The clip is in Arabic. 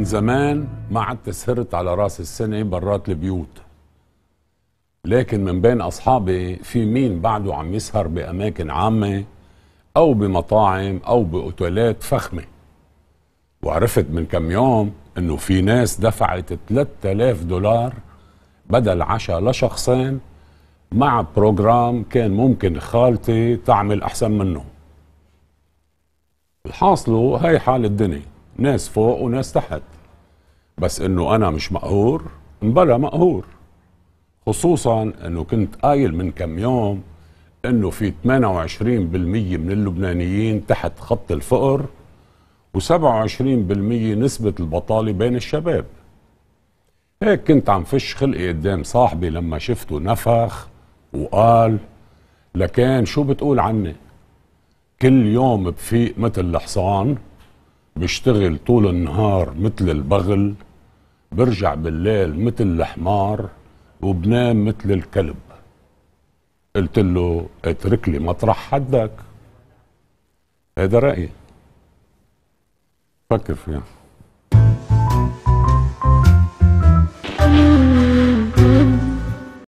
من زمان ما عدت سهرت على راس السنة برات البيوت. لكن من بين أصحابي في مين بعده عم يسهر بأماكن عامة أو بمطاعم أو بأوتيلات فخمة. وعرفت من كم يوم إنه في ناس دفعت 3000 دولار بدل عشاء لشخصين مع بروجرام كان ممكن خالتي تعمل أحسن منه. الحاصل هي حال الدنيا. ناس فوق وناس تحت. بس إنه أنا مش مقهور بلا مقهور. خصوصا إنه كنت قايل من كم يوم إنه في 28% من اللبنانيين تحت خط الفقر و27% نسبة البطالة بين الشباب. هيك كنت عم فش خلقي قدام صاحبي لما شفته نفخ وقال لكان شو بتقول عني؟ كل يوم بفيق مثل الحصان. بيشتغل طول النهار مثل البغل برجع بالليل مثل الحمار وبنام مثل الكلب. قلت له اترك لي مطرح حدك. هذا رأيي. فكر فيها.